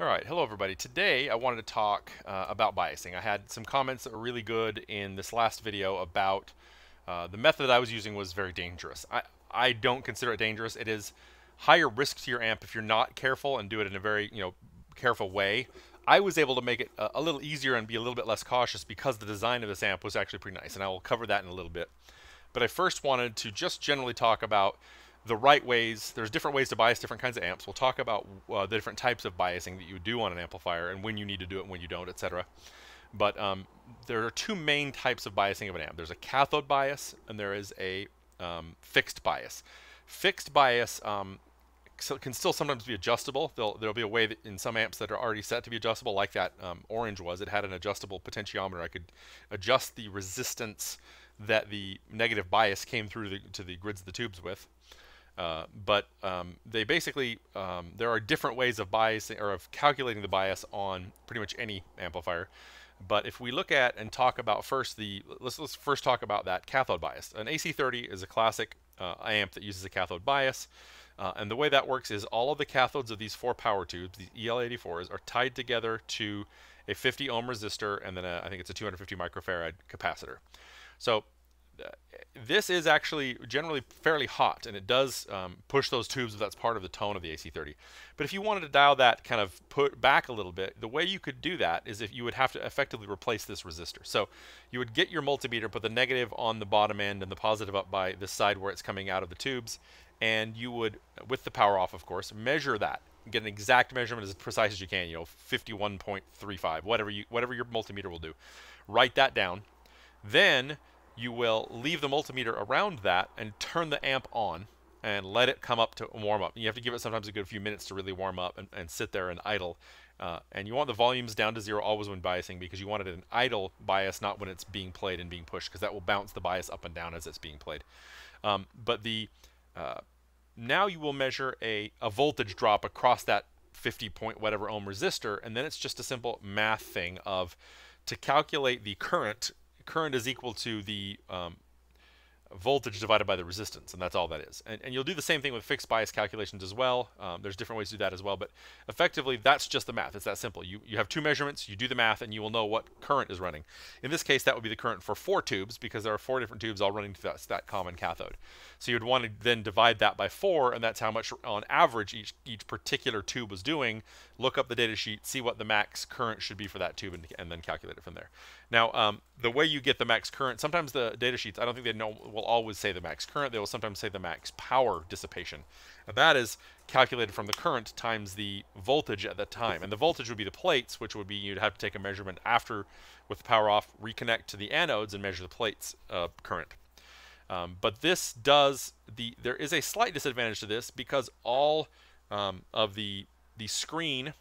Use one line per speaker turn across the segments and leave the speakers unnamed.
All right, hello everybody. Today I wanted to talk uh, about biasing. I had some comments that were really good in this last video about uh, the method I was using was very dangerous. I, I don't consider it dangerous. It is higher risk to your amp if you're not careful and do it in a very you know careful way. I was able to make it a, a little easier and be a little bit less cautious because the design of this amp was actually pretty nice, and I will cover that in a little bit. But I first wanted to just generally talk about the right ways. There's different ways to bias different kinds of amps. We'll talk about uh, the different types of biasing that you do on an amplifier and when you need to do it and when you don't, etc. But um, there are two main types of biasing of an amp. There's a cathode bias and there is a um, fixed bias. Fixed bias um, can still sometimes be adjustable. There'll, there'll be a way that in some amps that are already set to be adjustable, like that um, orange was. It had an adjustable potentiometer. I could adjust the resistance that the negative bias came through the, to the grids of the tubes with. Uh, but um, they basically um, there are different ways of biasing or of calculating the bias on pretty much any amplifier. But if we look at and talk about first the let's let's first talk about that cathode bias. An AC30 is a classic uh, amp that uses a cathode bias. Uh, and the way that works is all of the cathodes of these four power tubes, the EL84s, are tied together to a 50 ohm resistor and then a, I think it's a 250 microfarad capacitor. So this is actually generally fairly hot and it does um, push those tubes if that's part of the tone of the AC30. But if you wanted to dial that kind of put back a little bit, the way you could do that is if you would have to effectively replace this resistor. So you would get your multimeter, put the negative on the bottom end and the positive up by this side where it's coming out of the tubes, and you would, with the power off of course, measure that. Get an exact measurement as precise as you can, you know, 51.35, whatever you whatever your multimeter will do. Write that down. Then you will leave the multimeter around that and turn the amp on and let it come up to warm up. You have to give it sometimes a good few minutes to really warm up and, and sit there and idle. Uh, and you want the volumes down to zero always when biasing because you want it an idle bias, not when it's being played and being pushed, because that will bounce the bias up and down as it's being played. Um, but the uh, now you will measure a, a voltage drop across that 50 point whatever ohm resistor, and then it's just a simple math thing of to calculate the current current is equal to the um, voltage divided by the resistance, and that's all that is. And, and you'll do the same thing with fixed bias calculations as well. Um, there's different ways to do that as well, but effectively that's just the math. It's that simple. You, you have two measurements, you do the math, and you will know what current is running. In this case, that would be the current for four tubes because there are four different tubes all running to that, that common cathode. So you'd want to then divide that by four, and that's how much on average each, each particular tube was doing. Look up the data sheet, see what the max current should be for that tube, and, and then calculate it from there. Now, um, the way you get the max current, sometimes the data sheets, I don't think they know will always say the max current. They will sometimes say the max power dissipation. And that is calculated from the current times the voltage at that time. And the voltage would be the plates, which would be you'd have to take a measurement after with the power off, reconnect to the anodes and measure the plates uh, current. Um, but this does the there is a slight disadvantage to this because all um, of the the screen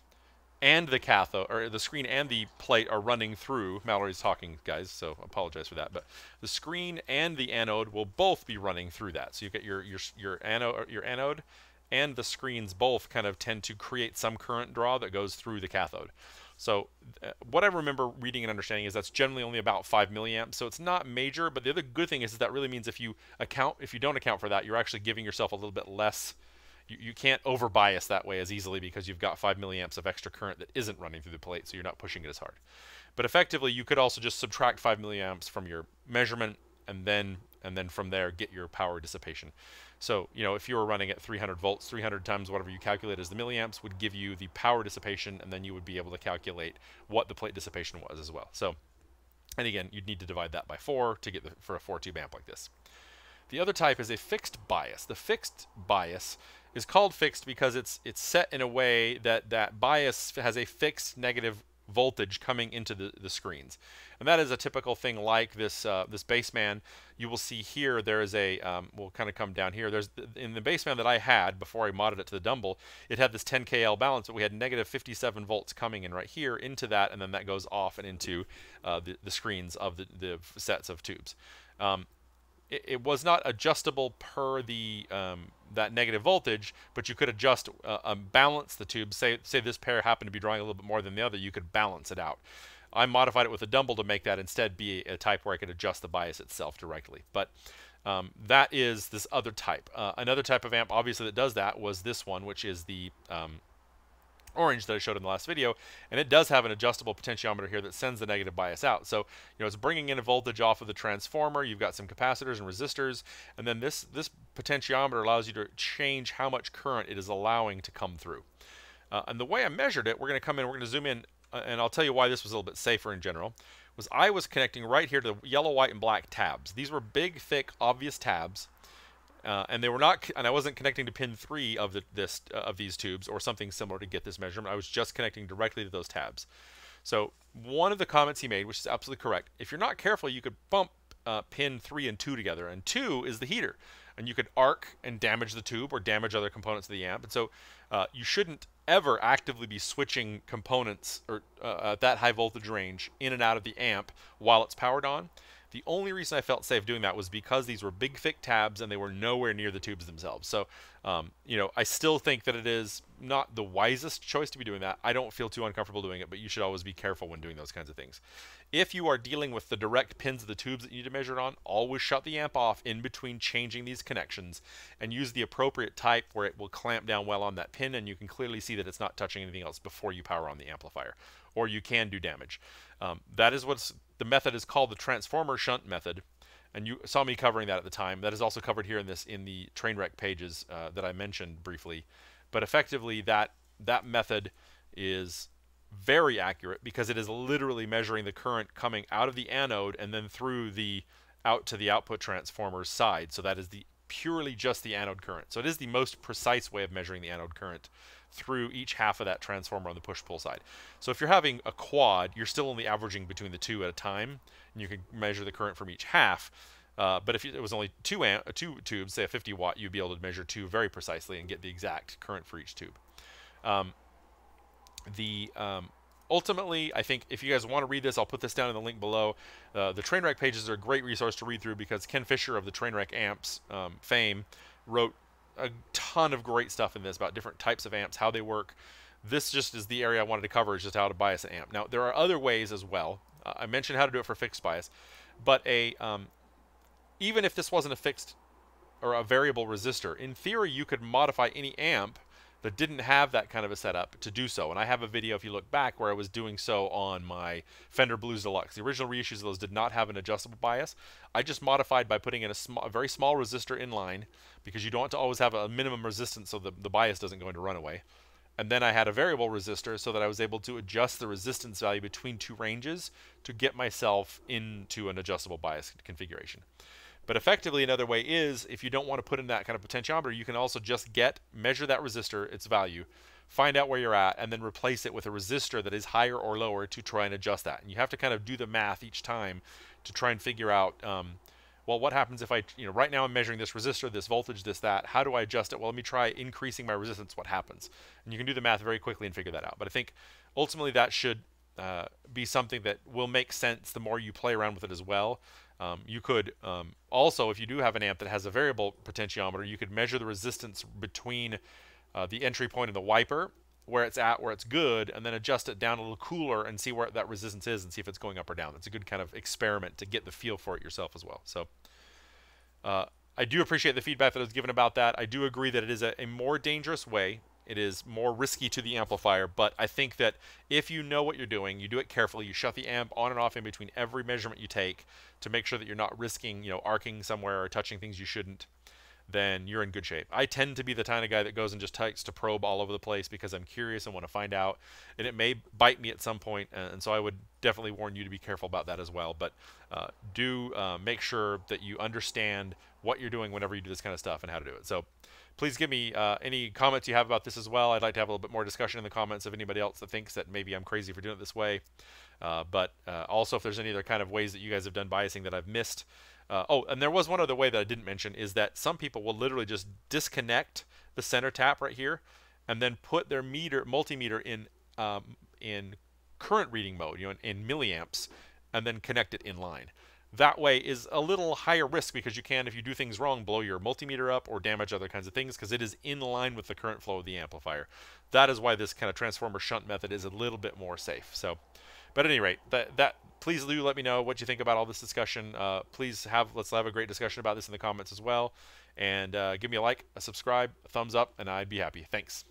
and the cathode, or the screen and the plate are running through. Mallory's talking, guys, so apologize for that. But the screen and the anode will both be running through that. So you get your your your anode, your anode, and the screens both kind of tend to create some current draw that goes through the cathode. So uh, what I remember reading and understanding is that's generally only about 5 milliamps. So it's not major, but the other good thing is, is that really means if you account, if you don't account for that, you're actually giving yourself a little bit less you, you can't over bias that way as easily because you've got 5 milliamps of extra current that isn't running through the plate, so you're not pushing it as hard. But effectively, you could also just subtract 5 milliamps from your measurement and then and then from there get your power dissipation. So, you know, if you were running at 300 volts, 300 times whatever you calculate as the milliamps would give you the power dissipation, and then you would be able to calculate what the plate dissipation was as well. So, and again, you'd need to divide that by 4 to get the, for a 4-tube amp like this. The other type is a fixed bias. The fixed bias is called fixed because it's it's set in a way that that bias has a fixed negative voltage coming into the, the screens. And that is a typical thing like this uh, this Bassman. You will see here there is a, um, we'll kind of come down here. There's In the Bassman that I had before I modded it to the Dumble, it had this 10 KL balance, but we had negative 57 volts coming in right here into that, and then that goes off and into uh, the, the screens of the, the sets of tubes. Um, it, it was not adjustable per the um, that negative voltage, but you could adjust uh, um, balance the tube. Say say this pair happened to be drawing a little bit more than the other, you could balance it out. I modified it with a Dumble to make that instead be a type where I could adjust the bias itself directly. But um, that is this other type. Uh, another type of amp, obviously, that does that was this one, which is the um, orange that I showed in the last video, and it does have an adjustable potentiometer here that sends the negative bias out. So, you know, it's bringing in a voltage off of the transformer. You've got some capacitors and resistors, and then this this potentiometer allows you to change how much current it is allowing to come through. Uh, and the way I measured it, we're going to come in, we're going to zoom in, uh, and I'll tell you why this was a little bit safer in general. Was I was connecting right here to the yellow, white, and black tabs. These were big, thick, obvious tabs uh, and they were not, and I wasn't connecting to pin three of the, this uh, of these tubes or something similar to get this measurement. I was just connecting directly to those tabs. So one of the comments he made, which is absolutely correct, if you're not careful, you could bump uh, pin three and two together, and two is the heater, and you could arc and damage the tube or damage other components of the amp. And so uh, you shouldn't ever actively be switching components or uh, at that high voltage range in and out of the amp while it's powered on. The only reason I felt safe doing that was because these were big, thick tabs and they were nowhere near the tubes themselves. So, um, you know, I still think that it is not the wisest choice to be doing that. I don't feel too uncomfortable doing it, but you should always be careful when doing those kinds of things. If you are dealing with the direct pins of the tubes that you need to measure it on, always shut the amp off in between changing these connections and use the appropriate type where it will clamp down well on that pin and you can clearly see that it's not touching anything else before you power on the amplifier or you can do damage. Um, that is what's the method is called the transformer shunt method, and you saw me covering that at the time. That is also covered here in this in the Trainwreck pages uh, that I mentioned briefly. But effectively, that that method is very accurate because it is literally measuring the current coming out of the anode and then through the out to the output transformer's side. So that is the purely just the anode current. So it is the most precise way of measuring the anode current through each half of that transformer on the push-pull side. So if you're having a quad, you're still only averaging between the two at a time, and you can measure the current from each half. Uh, but if it was only two, amp, uh, two tubes, say a 50 watt, you'd be able to measure two very precisely and get the exact current for each tube. Um, the um, ultimately, I think if you guys want to read this, I'll put this down in the link below. Uh, the Trainwreck pages are a great resource to read through because Ken Fisher of the Trainwreck Amps um, fame wrote a ton of great stuff in this about different types of amps, how they work. This just is the area I wanted to cover, is just how to bias an amp. Now, there are other ways as well. Uh, I mentioned how to do it for fixed bias, but a um, even if this wasn't a fixed or a variable resistor, in theory, you could modify any amp that didn't have that kind of a setup to do so. And I have a video, if you look back, where I was doing so on my Fender Blues Deluxe. The original reissues of those did not have an adjustable bias. I just modified by putting in a, sm a very small resistor in line because you don't want to always have a minimum resistance so the, the bias doesn't go into runaway. And then I had a variable resistor so that I was able to adjust the resistance value between two ranges to get myself into an adjustable bias configuration. But effectively, another way is if you don't want to put in that kind of potentiometer, you can also just get, measure that resistor, its value, find out where you're at, and then replace it with a resistor that is higher or lower to try and adjust that. And you have to kind of do the math each time to try and figure out, um, well, what happens if I, you know, right now I'm measuring this resistor, this voltage, this, that. How do I adjust it? Well, let me try increasing my resistance. What happens? And you can do the math very quickly and figure that out. But I think ultimately that should uh, be something that will make sense the more you play around with it as well. Um, you could um, also, if you do have an amp that has a variable potentiometer, you could measure the resistance between uh, the entry point and the wiper, where it's at, where it's good, and then adjust it down a little cooler and see where that resistance is and see if it's going up or down. It's a good kind of experiment to get the feel for it yourself as well. So uh, I do appreciate the feedback that was given about that. I do agree that it is a, a more dangerous way it is more risky to the amplifier, but I think that if you know what you're doing, you do it carefully, you shut the amp on and off in between every measurement you take to make sure that you're not risking, you know, arcing somewhere or touching things you shouldn't, then you're in good shape. I tend to be the kind of guy that goes and just takes to probe all over the place because I'm curious and want to find out, and it may bite me at some point, and so I would definitely warn you to be careful about that as well. But uh, do uh, make sure that you understand what you're doing whenever you do this kind of stuff and how to do it. So please give me uh, any comments you have about this as well. I'd like to have a little bit more discussion in the comments of anybody else that thinks that maybe I'm crazy for doing it this way. Uh, but uh, also if there's any other kind of ways that you guys have done biasing that I've missed. Uh, oh, and there was one other way that I didn't mention is that some people will literally just disconnect the center tap right here and then put their meter multimeter in um, in current reading mode, you know, in, in milliamps, and then connect it in line that way is a little higher risk because you can, if you do things wrong, blow your multimeter up or damage other kinds of things because it is in line with the current flow of the amplifier. That is why this kind of transformer shunt method is a little bit more safe. So, but at any rate, that that please do let me know what you think about all this discussion. Uh, please have let's have a great discussion about this in the comments as well, and uh, give me a like, a subscribe, a thumbs up, and I'd be happy. Thanks.